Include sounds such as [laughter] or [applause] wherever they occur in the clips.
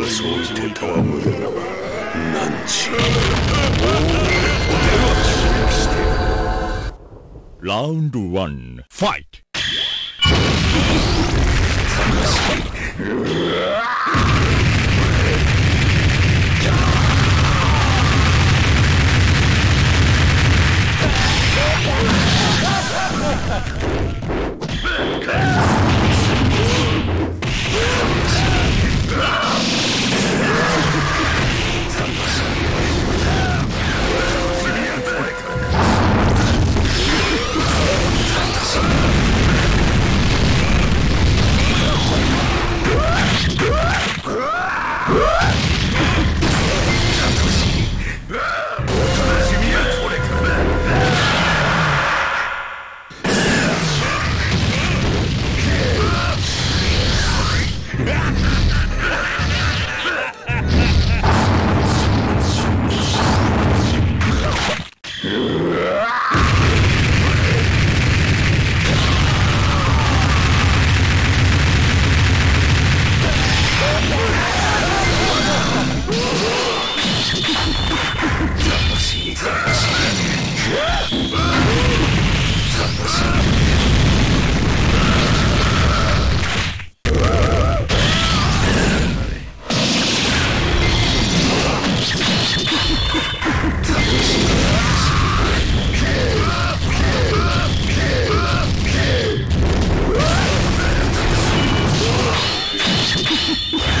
そうして戯れなが何ち俺はして Yeah. [laughs]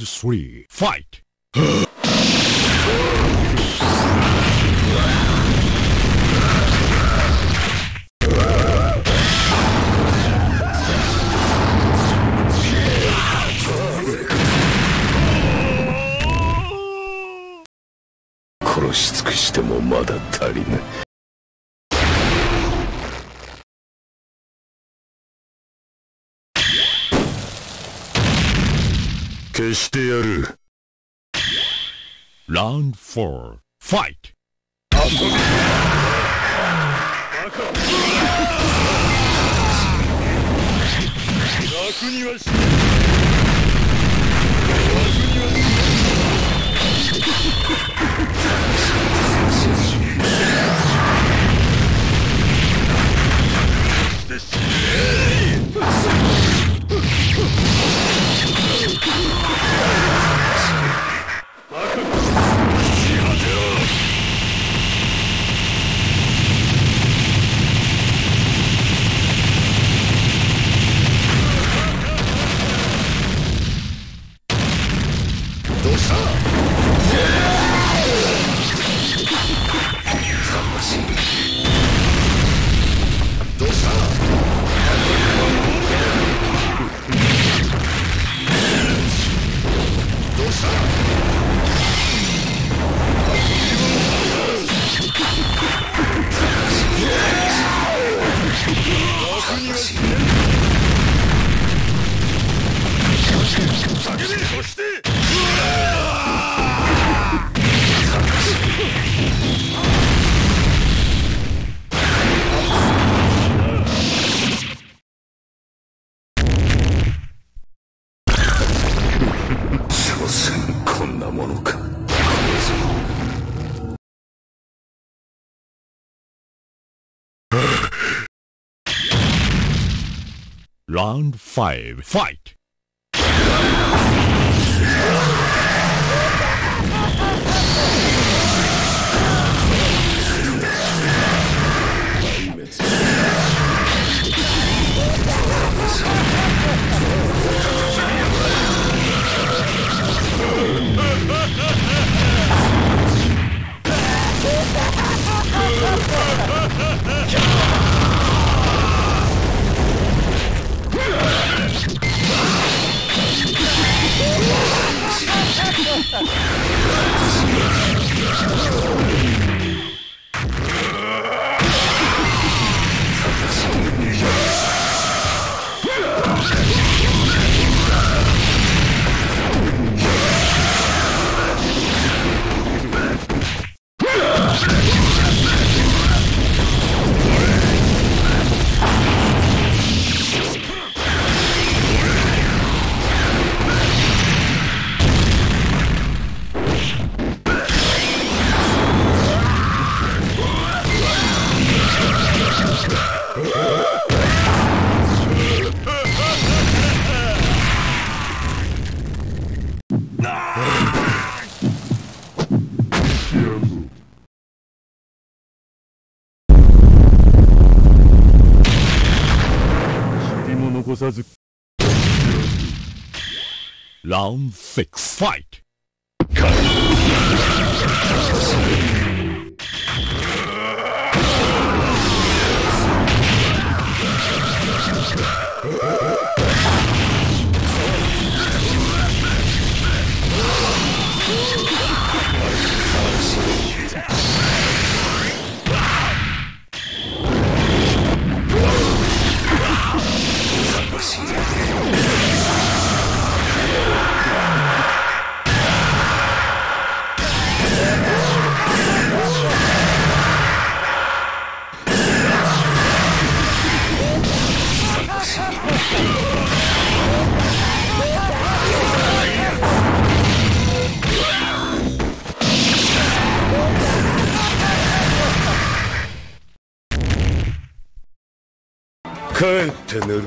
Round 3 Fight! 殺し尽くしてもまだ足りぬ。消してやる。Round 4 Fight! 楽にはしない Round 5 Fight! Okay. さず。ラウンドスファイト帰って寝る